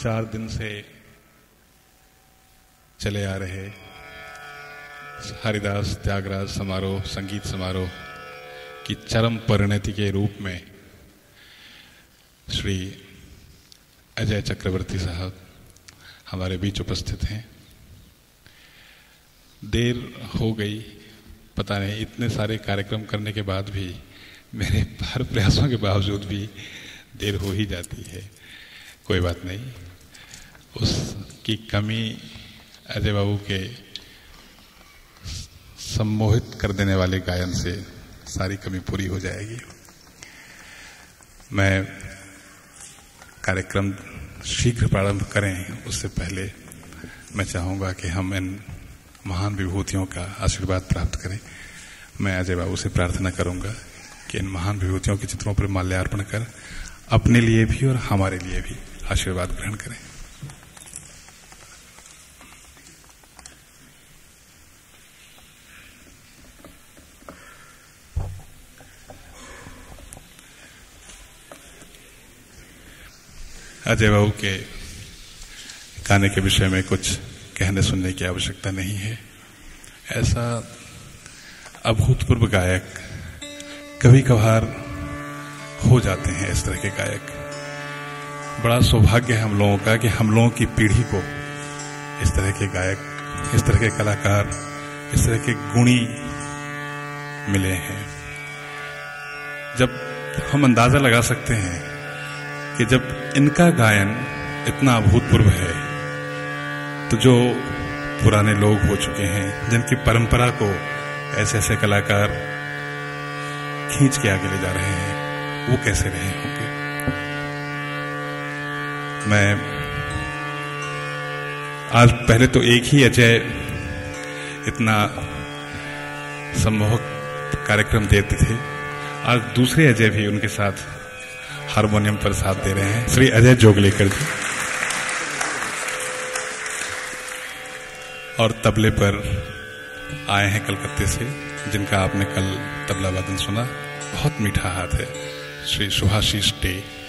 चार दिन से चले आ रहे हरिदास त्यागराज समारोह, संगीत समारोह की चरम परिणति के रूप में श्री अजय चक्रवर्ती साहब हमारे बीच उपस्थित हैं। देर हो गई, पता नहीं, इतने सारे कार्यक्रम करने के बाद भी, मेरे हर प्रयासों के बावजूद भी देर हो ही जाती है। कोई बात नहीं। उसकी कमी अजय बाबू के सम्मोहित कर देने वाले गायन से सारी कमी पूरी हो जाएगी। मैं कार्यक्रम शीघ्र प्रारंभ करें, उससे पहले मैं चाहूँगा कि हम इन महान विभूतियों का आशीर्वाद प्राप्त करें। मैं अजय बाबू से प्रार्थना करूँगा कि इन महान विभूतियों के चित्रों पर माल्यार्पण कर, अपने लिए भी और हमारे लिए भी। आशीर्वाद ग्रहण करें। अजय बाबू के गाने के विषय में कुछ कहने सुनने की आवश्यकता नहीं है। ऐसा अभूतपूर्व गायक कभी कभार हो जाते हैं इस तरह के गायक। बड़ा सौभाग्य है हम लोगों का कि हम लोगों की पीढ़ी को इस तरह के गायक, इस तरह के कलाकार, इस तरह के गुणी मिले हैं। जब हम अंदाज़ा लगा सकते हैं कि जब इनका गायन इतना अभूतपूर्व है तो जो पुराने लोग हो चुके हैं, जिनकी परंपरा को ऐसे ऐसे कलाकार खींच के आगे ले जा रहे हैं, वो कैसे रहे होंगे मैं आज पहले तो एक ही अजय इतना सम्मोहक कार्यक्रम देते थे। आज दूसरे अजय भी उनके साथ हारमोनियम पर साथ दे रहे हैं। श्री अजय जोगलेकर जी। और तबले पर आए हैं कलकत्ते से, जिनका आपने कल तबला वादन सुना। बहुत मीठा हाथ है। श्री सुभाषीष डे।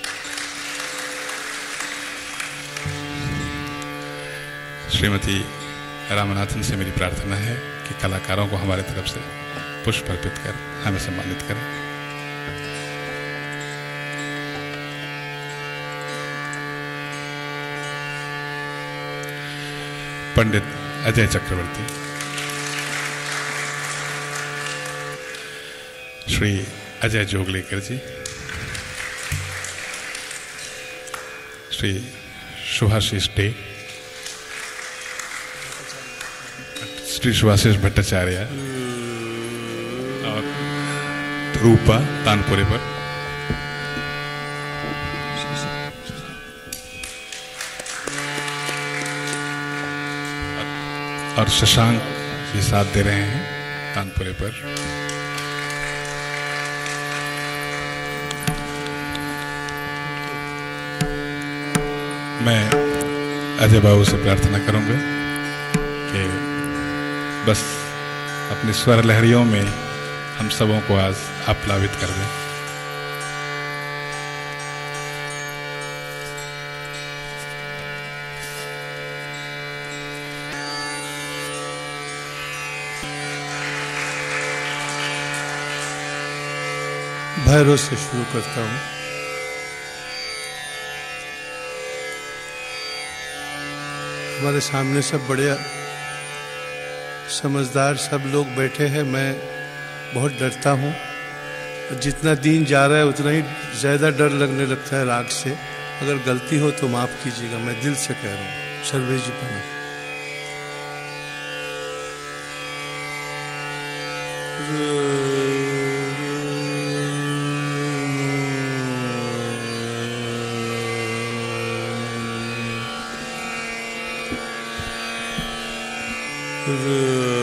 श्रीमती रामनाथन से मेरी प्रार्थना है कि कलाकारों को हमारे तरफ़ से पुष्प अर्पित कर हमें सम्मानित करें। पंडित अजय चक्रवर्ती, श्री अजय जोगलेकर जी, श्री सुभाषिष डे श्री सुभाषिष भट्टाचार्य, और रूपा तानपुरे पर। और शशांक भी साथ दे रहे हैं तानपुरे पर। मैं अजय बाबू से प्रार्थना करूँगा। बस अपनी स्वर लहरियों में हम सबों को आज आप्लावित कर दें। भैरव से शुरू करता हूँ। हमारे सामने सब बड़े समझदार सब लोग बैठे हैं, मैं बहुत डरता हूँ। जितना दिन जा रहा है, उतना ही ज़्यादा डर लगने लगता है राग से। अगर गलती हो तो माफ़ कीजिएगा, मैं दिल से कह रहा हूँ। सर्वे जी प्रणाम। 就是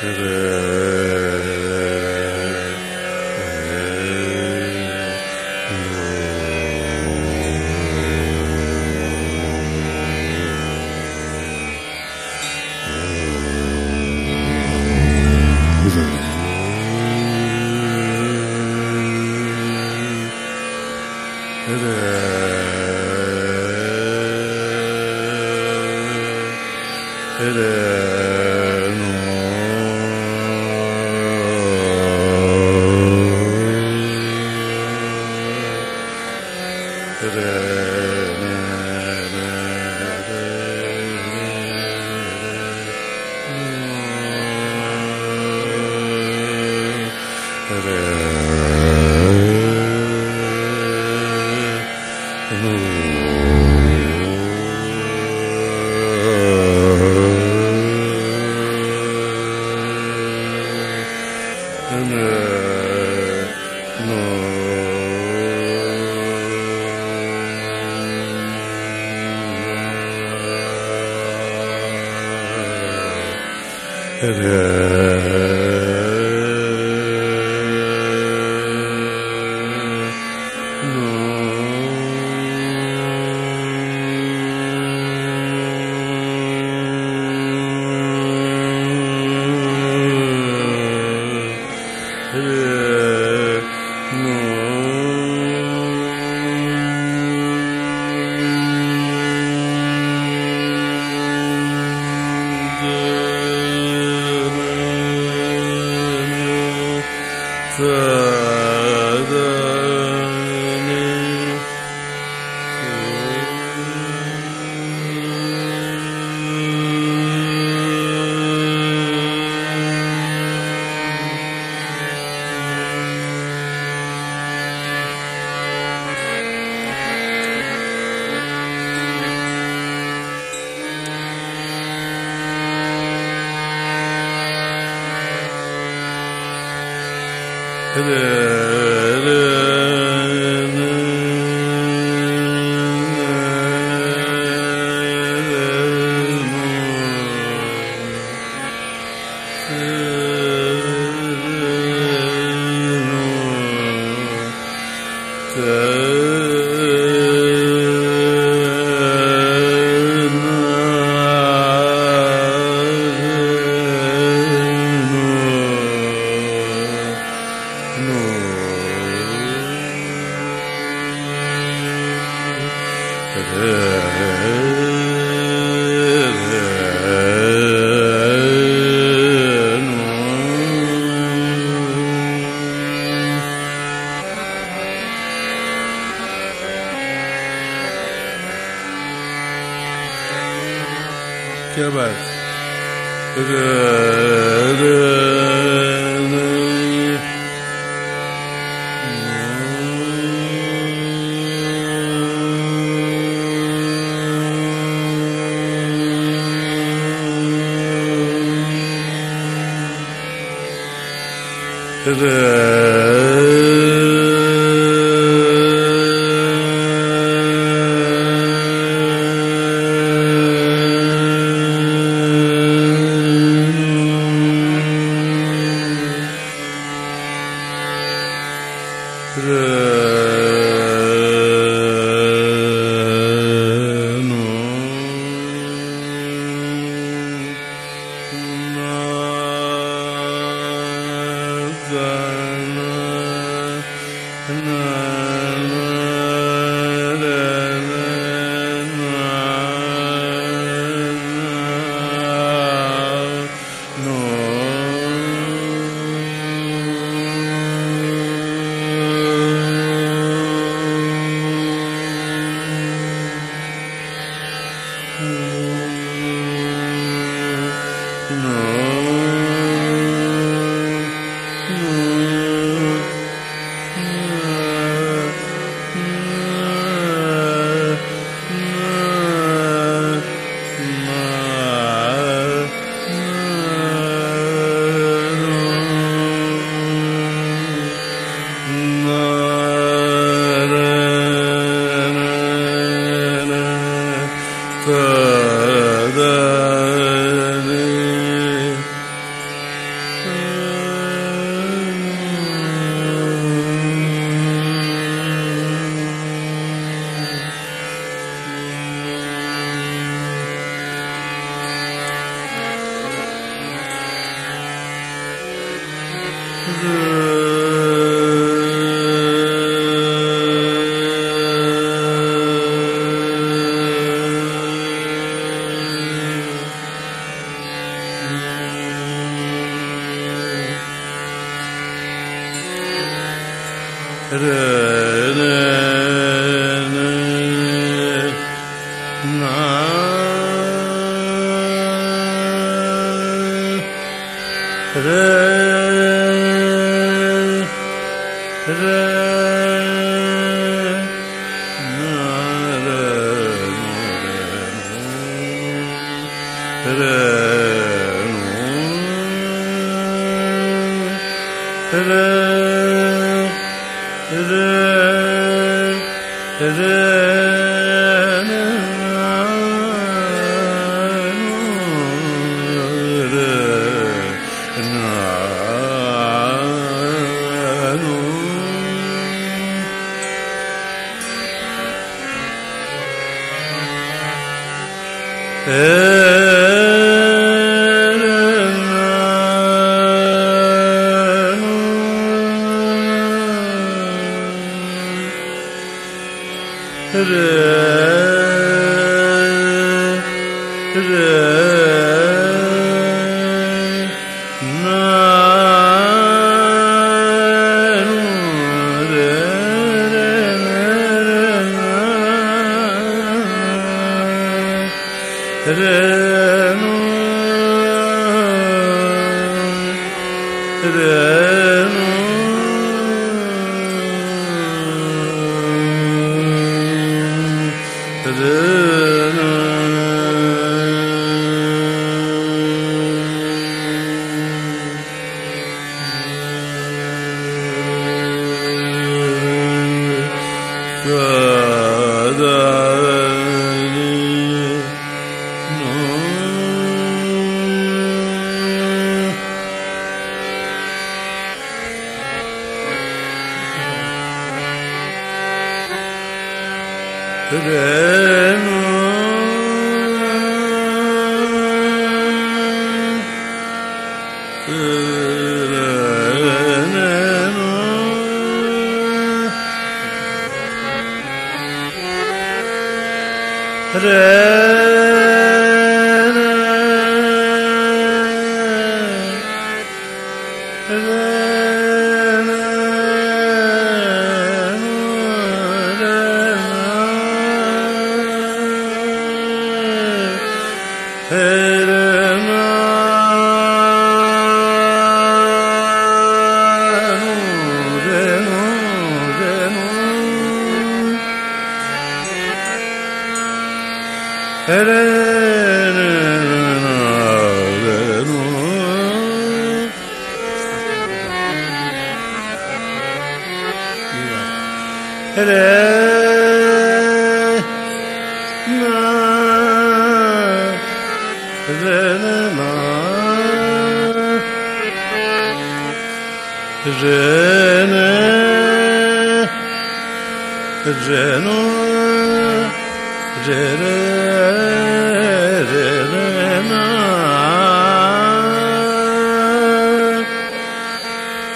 Good. क्या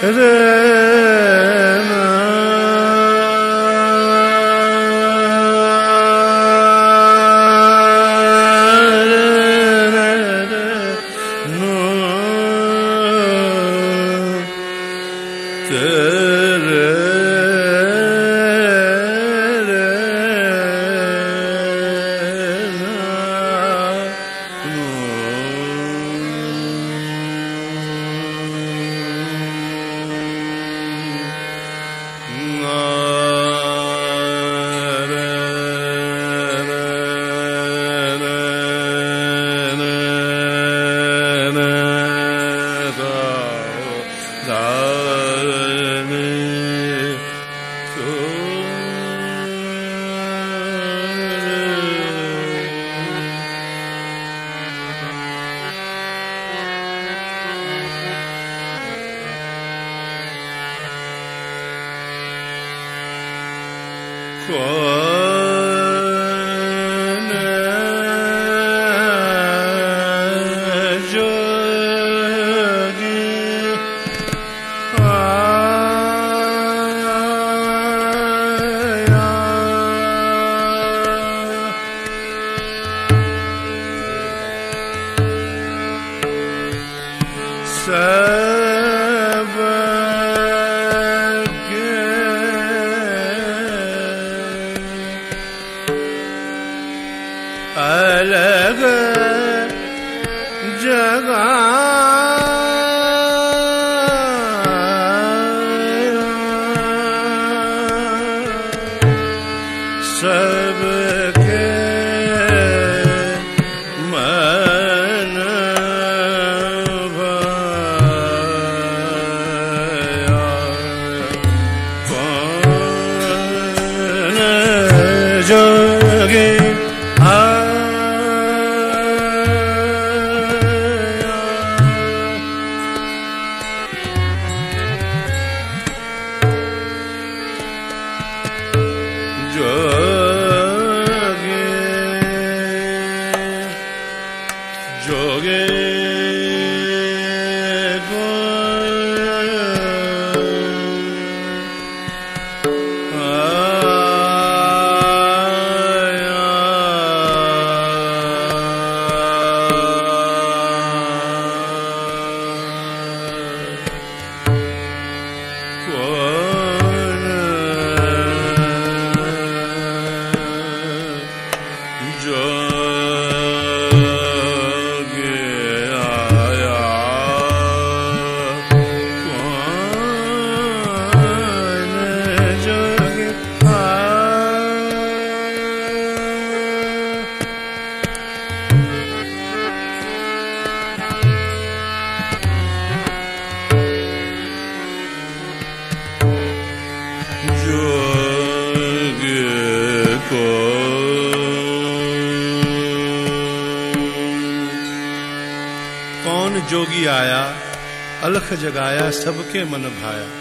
这是 जगाया सबके मन भाया।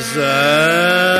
जोगी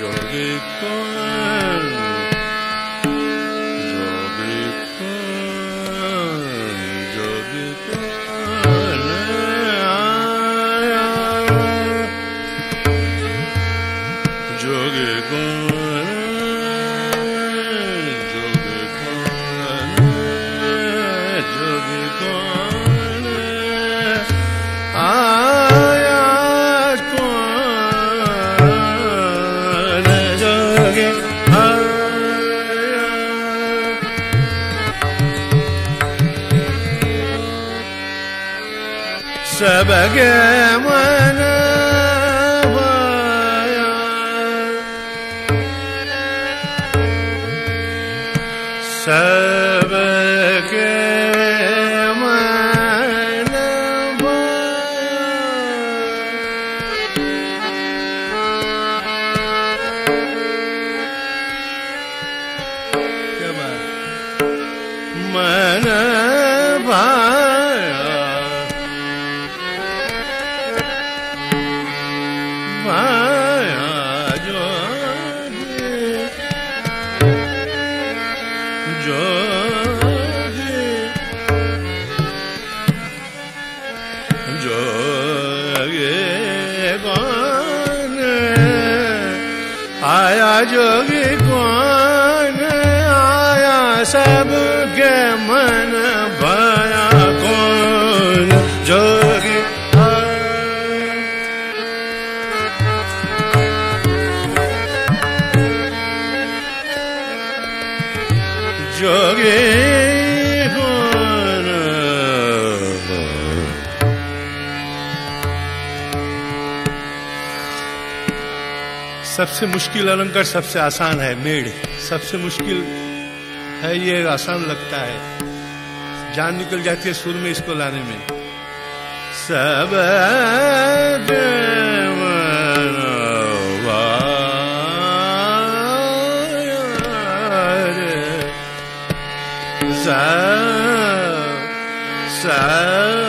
जोगे कौन सबके सबसे मुश्किल अलंकार सबसे आसान है, मेढ़। सबसे मुश्किल है ये, आसान लगता है। जान निकल जाती है सुर में इसको लाने में। सब सा सा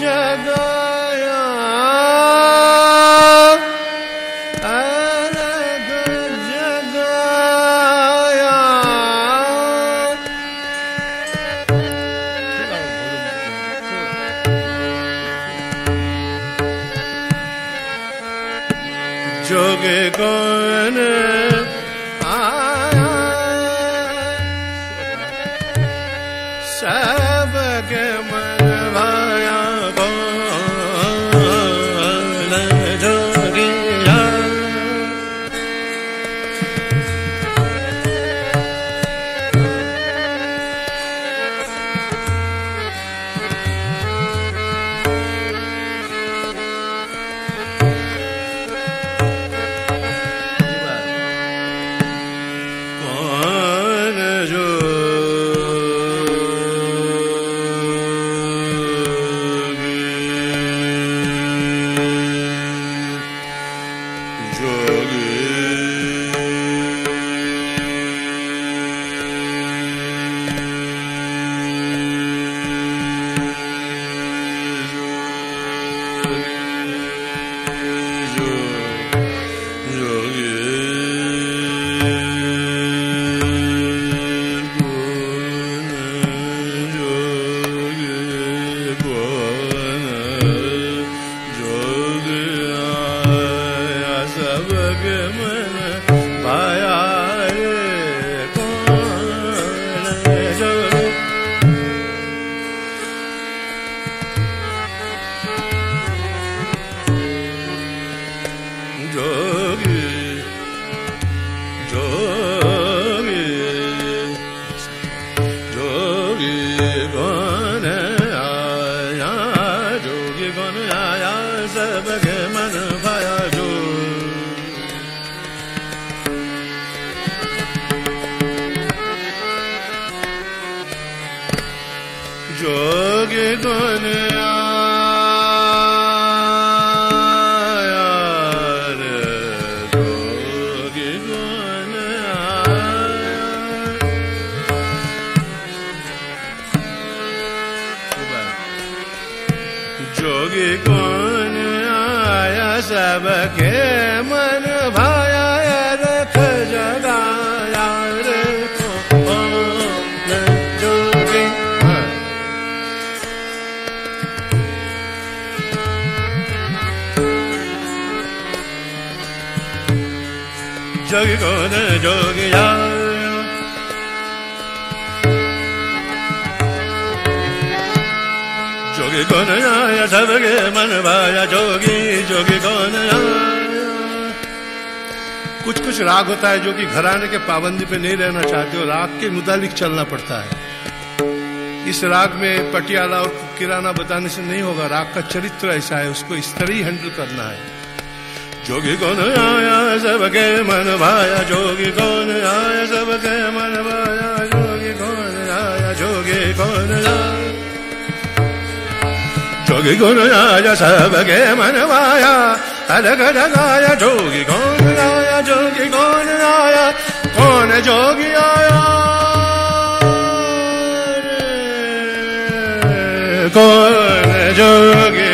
jagat कुछ राग होता है जो कि घराने के पाबंदी पे नहीं रहना चाहते हो। राग के मुताबिक चलना पड़ता है। इस राग में पटियाला और किराना बताने से नहीं होगा। राग का चरित्र ऐसा है, उसको इस तरह ही हैंडल करना है। जोगी कौन आया, सबके मन भाया। जोगी कौन आया, सबके मन भाया। जोगी कौन आया, जोगी कौन आया। जोगी कौन आया, सबके मन भाया। अलग जगाया, जोगी कौन कौन जोगी आया रे? कौन जोगी आया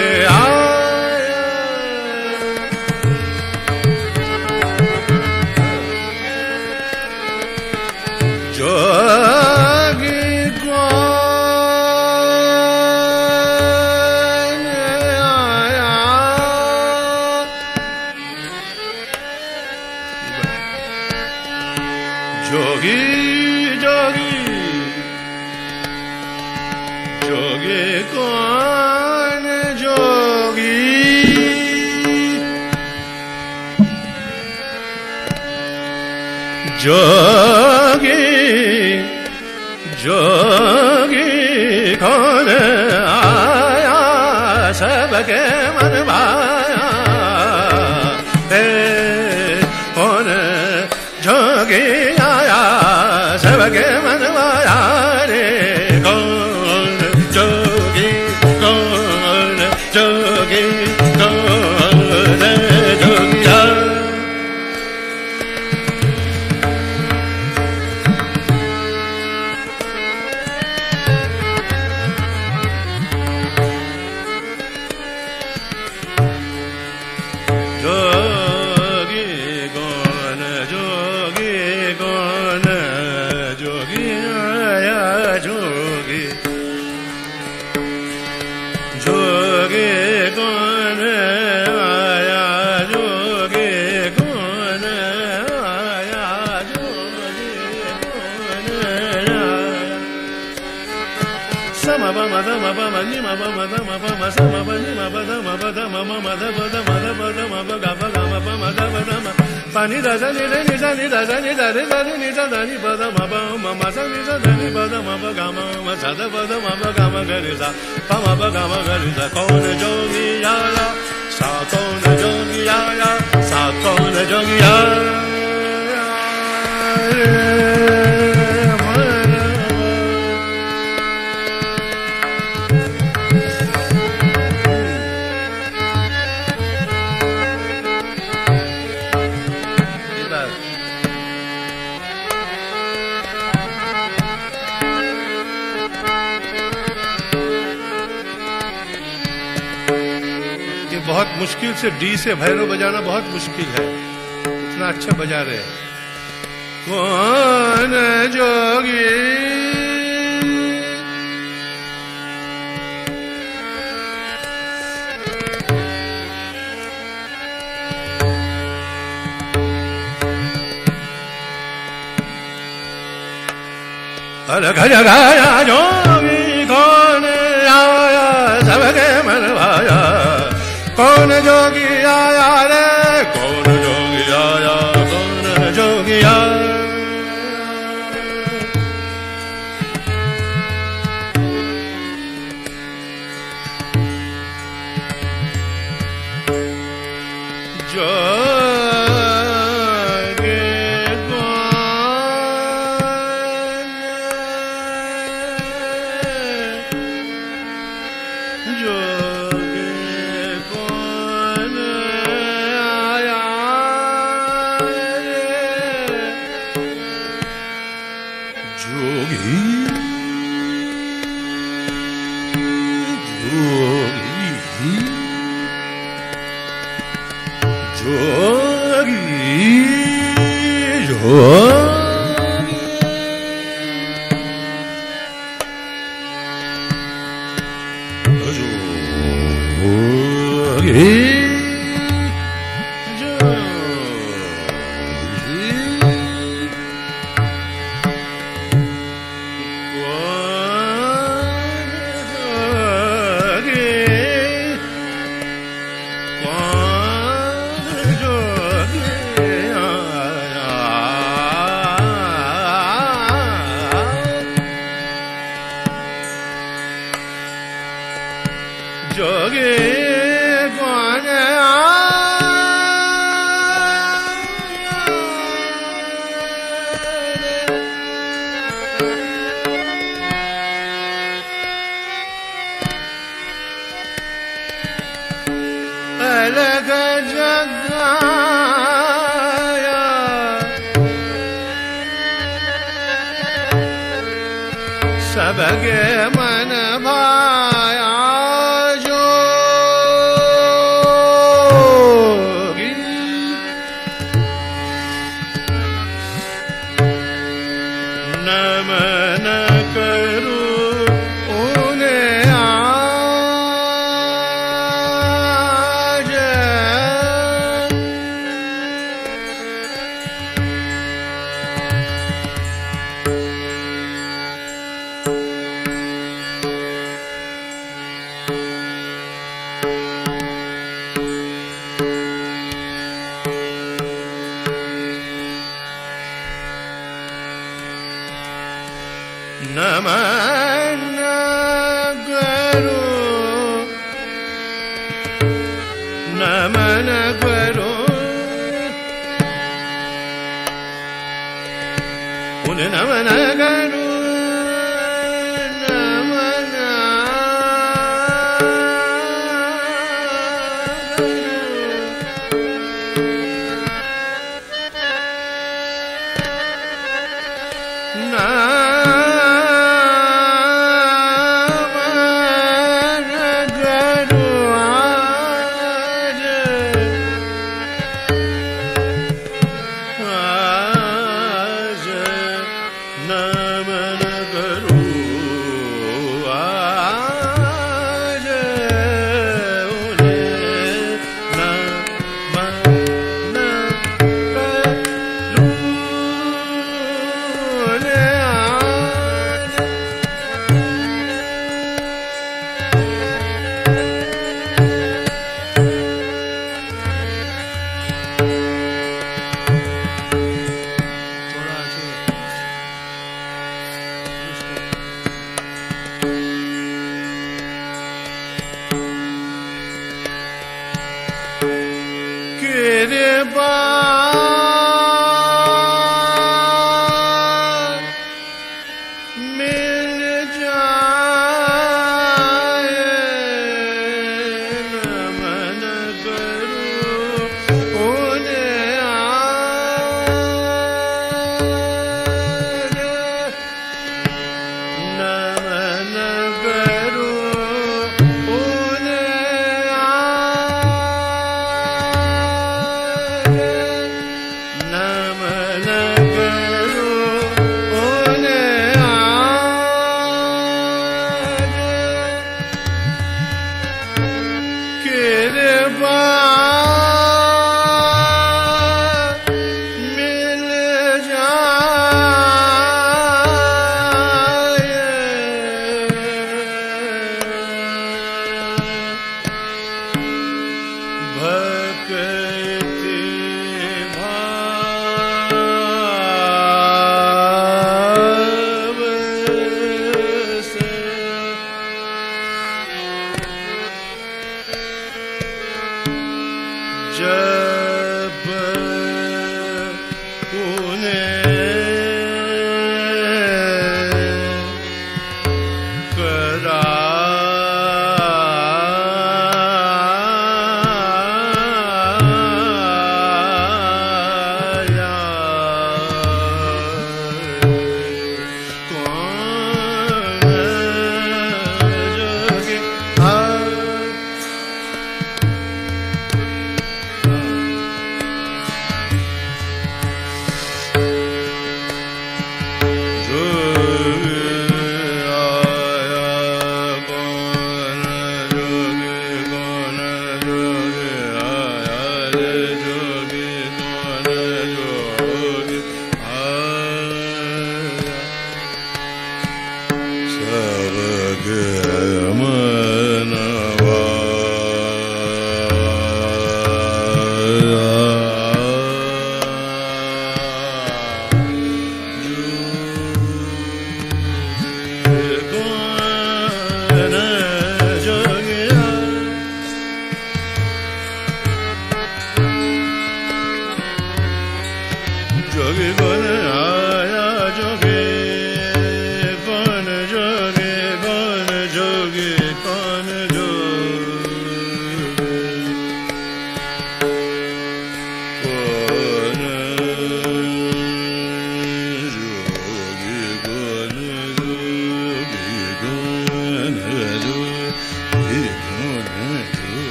सबके मन 你在这里，你在这里，在城里，在城里，你在这里不得嘛不嘛嘛，你在城里不得嘛不干嘛嘛，啥都不得嘛不干嘛，该你啥？啥嘛不干嘛，该里啥？广的种一样样，山东的种一样样，山东的。मुश्किल से डी से भैरव बजाना बहुत मुश्किल है इतना अच्छा बजा रहे। कौन जोगी अलग जगाया जोगी जोगी आया रे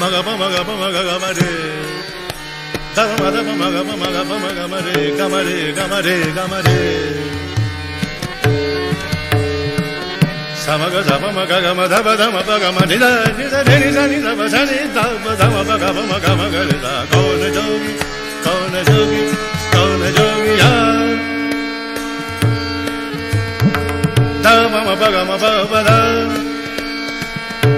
మగప మగప మగమరే దమ దమ మగప మగప మగమరే గమరే గమరే గమరే సమగ సమ మగ గమ ధమ ధమ పగమ నిద నిద నిని సని సమ సని దమ ధమ పగమ మగమ గరిద కౌన జోగి కౌన జోగి కౌన జోగి యా దమ మగమ పగమ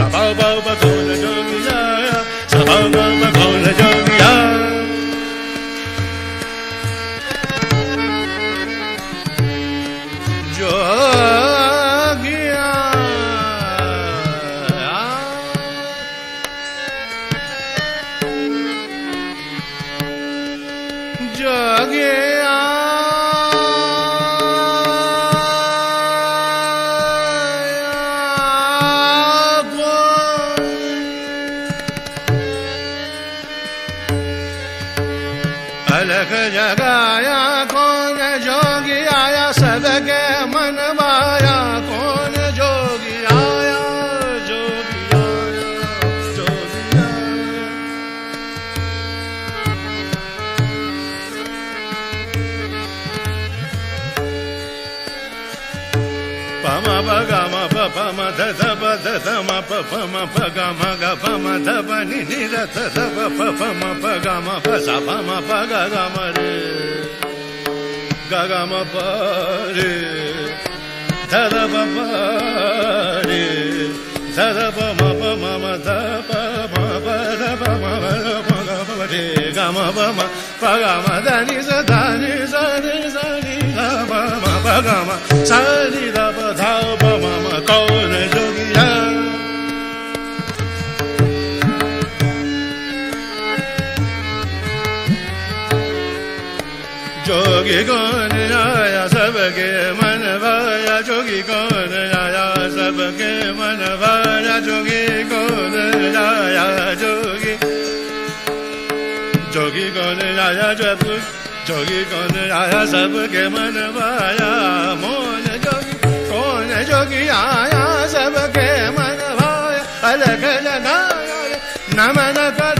Sabah baba kola jong ya, sabah baba kola jong ya. गि निरथ पगम प गम रे गानि सदा सारी गी जोगी कौन आया? सबके मन भाया जोगी कौन आया? सबके मन भाया जोगी कौन आया? जोगी जोगी कौन आया? जब जोगी कौन आया? सबके मन भाया मोन जोगी कौन जोगी आया? सबके मन भाया अलग लगाया नमन करूँ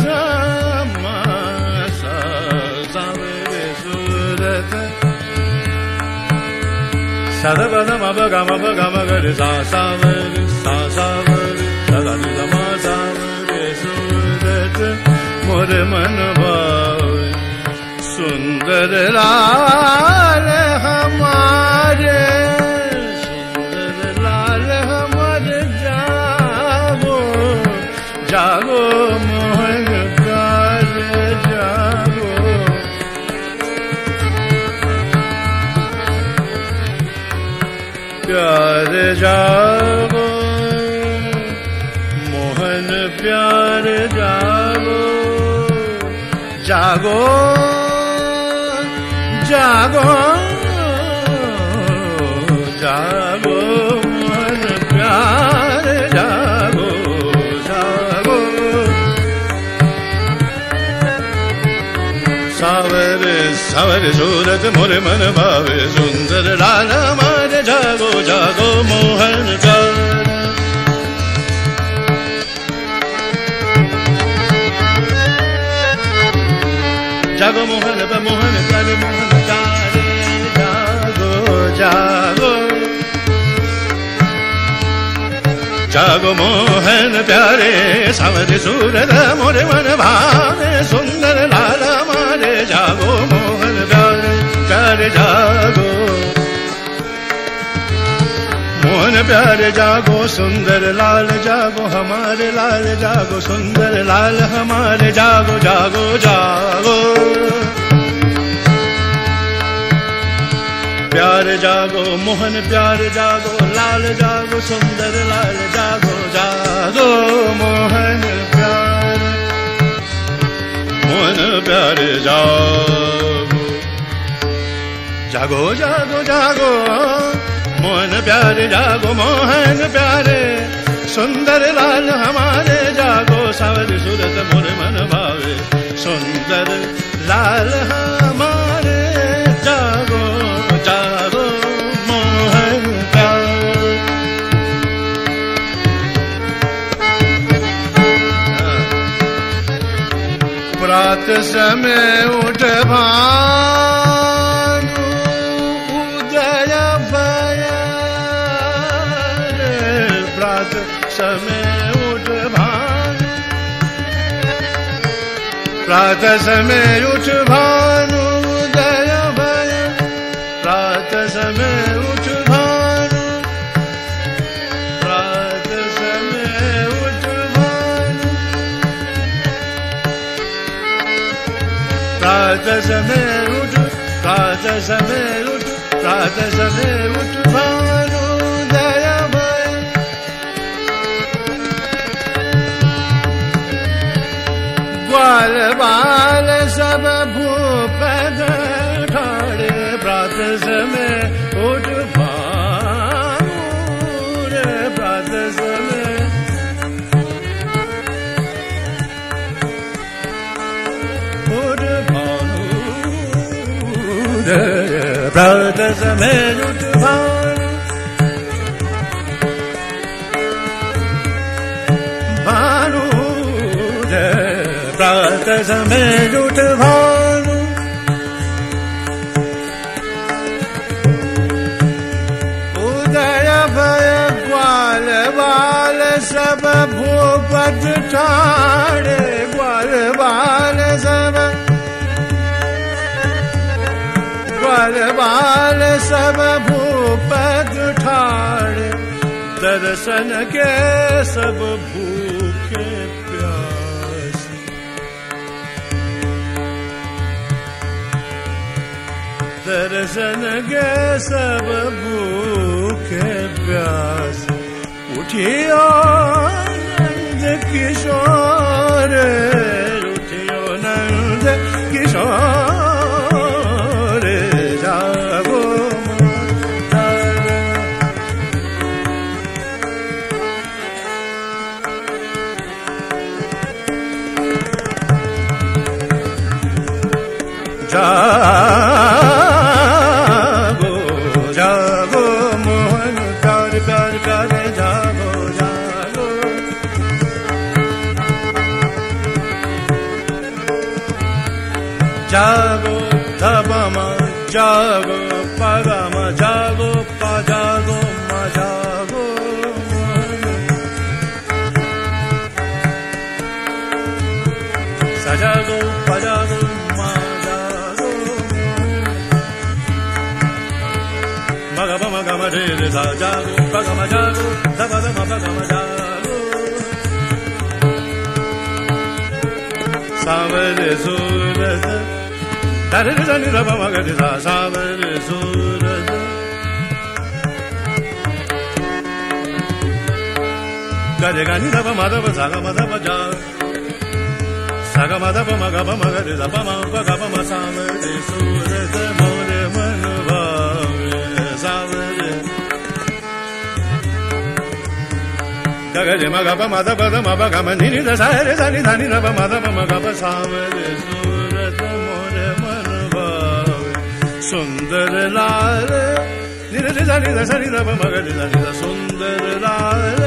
सदगधम ब गाम बग गामगरि सामर सदा सामगरे सुन्दर मोर मन भ सुन्दर रा जागो मोहन प्यार जागो। जागो। जागो मोहन प्यार जागो। जागो। सावर मोरे मन भावे सुंदर लाल मारे जागो जागो मोहन प्यार जागो मोहन मोहन कर मोहन जागो जागो। जागो मोहन प्यारे सावर सूरत मोरे मन भावे सुंदर लाल मारे जागो मोहन। मोहन प्यारे जागो सुंदर लाल, जागो हमारे लाल, जागो सुंदर लाल, हमारे जागो जागो जागो। प्यार जागो, मोहन प्यार जागो, लाल जागो, सुंदर लाल जागो जागो, मोहन प्यार। मोहन प्यारे जागो। जागो जागो जागो। मोहन प्यारे जागो, मोहन प्यारे। सुंदर लाल हमारे जागो सावरी सूरत मोर मन भावे। सुंदर लाल हमारे जागो जागो मोहन प्यारे। प्रात समय उठ भानु प्रात समय उठ भानु उदय भय। प्रात समय उठ भानु। प्रात समय उठ भानु। प्रात समय उठ प्रात समय उठ प्रात समय उठ भानु। ग्वाल बाल सब भूपद ठाड़े प्रात समय उठ भानु रे प्रात समय। उठ भानु रे प्रात समय उठ भानु उदय भय बाल सब भूपत ग्वाल बाल सब ग्वाल, बाल, सब भूपत ठाड़े दर्शन के सब भूखे दर्शन के सब भूखे प्यास। उठियो नंद किशोर उठियो नंद किशोर సజాను పగమజాను సపదమ పగమజాను సావర సూరత దరి దని రమ మగరి సావర సూరత గరి గని దవ మదవ సగ మదవ జా సగ మదవ మగవ మగరి దపమ పగమ సావర సూరత சகஜ மகப மதபத மபகம நினித சர சனி தனி நப மதப மகப சாமர சூரத மோர மனபாவ சுந்தர லால நிரல சனித சனித மகலித சுந்தர லால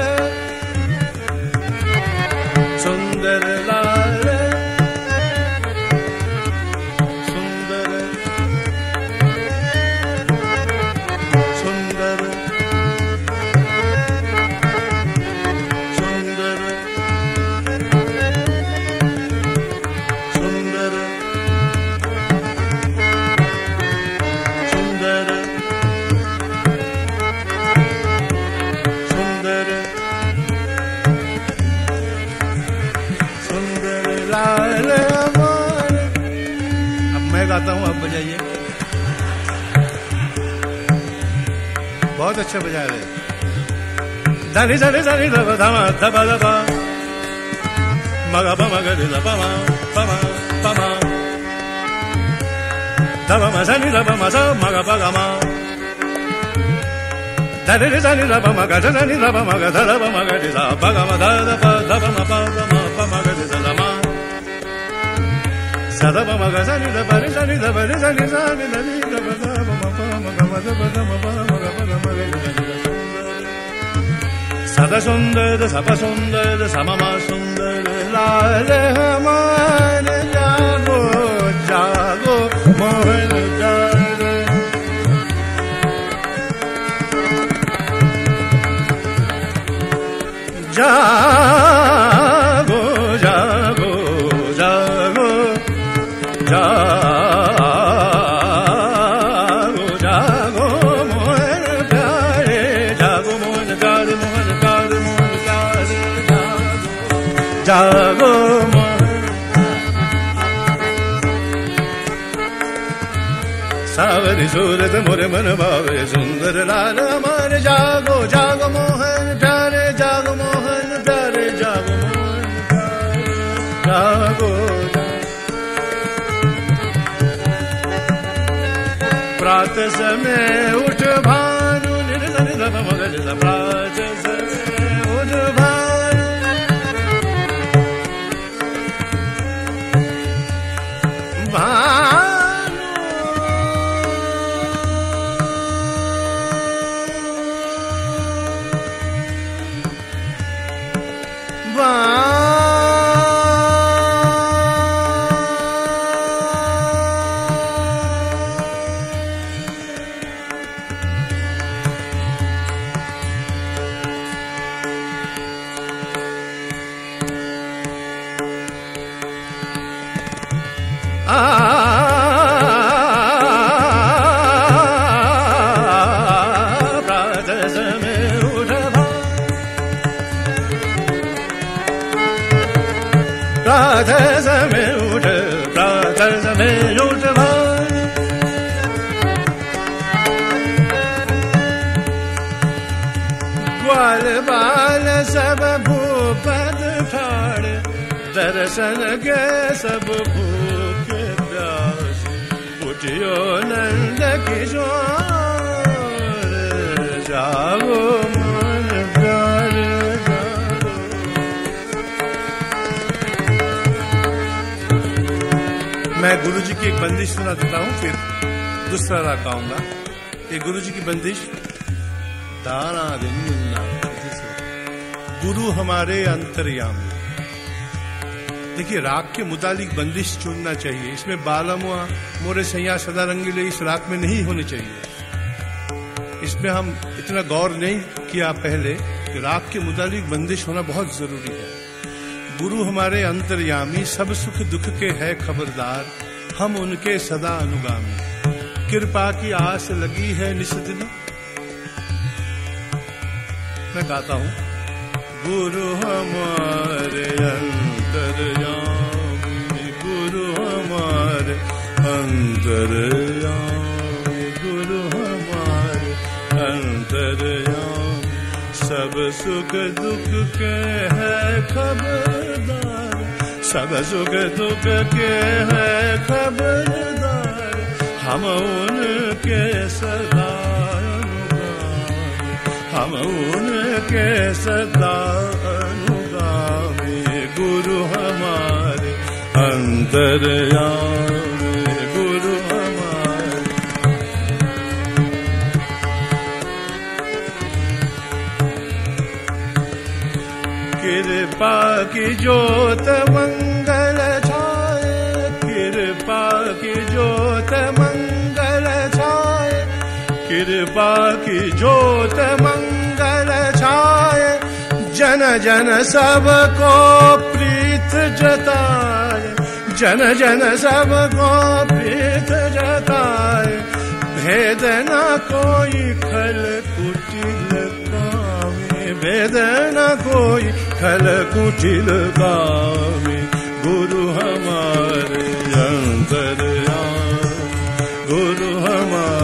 dali dali dali da da ma da ba da ba ma ga ba ma ga da ba ma. Ba ma ba ma da ba ma. Za ni da ba ma za ma ga ba ga ma da dali dali da ba ma ga da da ni da ba ma ga da da ba ma. Ga da ba ga ma da da ba da ba ma ba da ma ba ma ga da da ma za da ba ma ga za ni da ba ni za. सद सुन्दर सप सुन्दर सममा सुन्दर लाल मोरे मन भावे सुंदर लाल हमारे जागो जागो मोहन प्यारे जागो मोहन प्यारे जागो मोहन जागो प्रात समय प्रात अंतर्यामी देखिए राग के मुतालिक बंदिश चुनना चाहिए। इसमें बाला मुआ मोरे सैया सदा रंगीले इस राग में नहीं होने चाहिए। इसमें हम इतना गौर नहीं किया पहले कि राग के मुतालिक बंदिश होना बहुत ज़रूरी है। गुरु हमारे अंतर्यामी, सब सुख दुख के है खबरदार। हम उनके सदा अनुगामी। कृपा की आस लगी है निस्दिन मैं गाता हूँ। गुरु हमारे अंतर्यामी, गुरु हमारे अंतर्यामी, गुरु हमारे अंतर्यामी। सब सुख दुख के है खबरदार, सब सुख दुख के है खबरदार। हम उनके अनुगामी हम उनके सदा अनुगामी गुरु हमारे अंतर्यामी गुरु हमारे। कृपा की ज्योत मंगल छाए, कृपा की ज्योत मंगल कृपा की ज्योत मंगल छाए, जन जन सबको प्रीत जताए, जन जन सबको प्रीत जताए। भेद न कोई खल कुटिल कामे, भेद न कोई खल कुटिल कामे। गुरु हमारे अंतर गुरु हमारे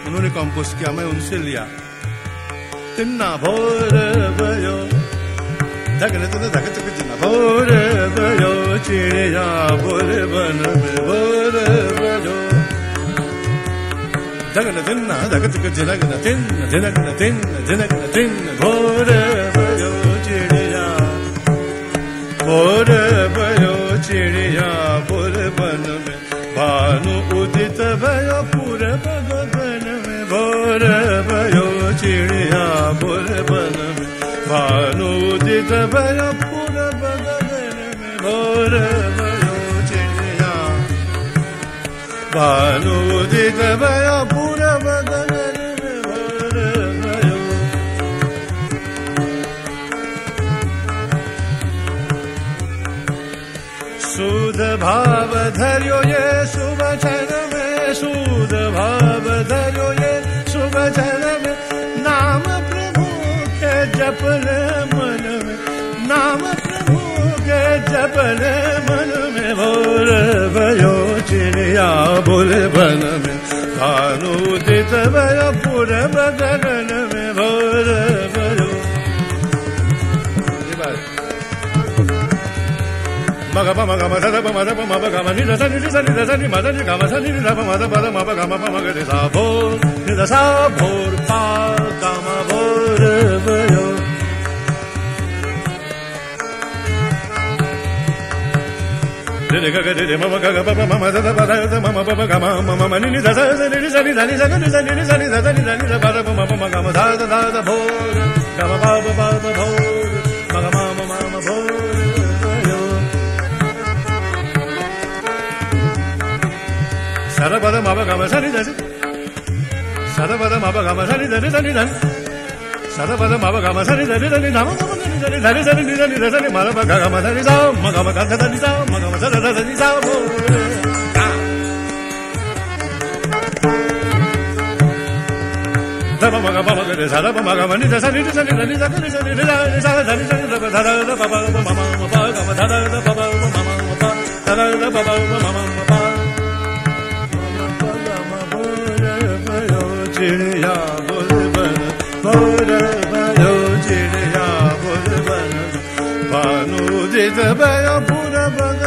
उन्होंने कंपोज किया, मैं उनसे लिया। तिन्ना भोर भयो, धगन तिन धग तक तिन्ना भोर भयो, चिड़िया भोर बन भोर भयो। धगन तिन्ना, धग तक जिनगन तिन जिनगन तिन जिनगन तिन भोर भयो, चिड़िया भोर भयो, चिड़िया भोर बन भानु उदित भयो पूरब गगन भोर भयो चिया भोर बालित भगन भोर भयो चिडिया। बालोित भगर भोर भयो शुद्ध भाव ये सुवचन मे शुद्ध भाव धर्य में नाम प्रभु के जपन मन में नाम प्रभु के जपन मन में भोर भयो चिड़िया बोल बन में भानुदित भयो पूरब गगन में भोर మగ సదపద మపగమ సని దసి సదపద మపగమ సని దని దని దని సదపద మపగమ సని దని దని నమ నమ దని దని దని దని ని దని దని మరమ గమ దని సా మగమ గద దని సా మగమ సద దని సా దమ మగ మగ గద సద మగ మని దస ని దస ని దని దక ని సని ని దని సా దని సని దబ దద దబ మమ మమ గమ దద దబ మమ మమ దద దబ మమ మమ चिड़िया बुलबुल मोर भयो चिड़िया बुल भानु जित भयो पूर भग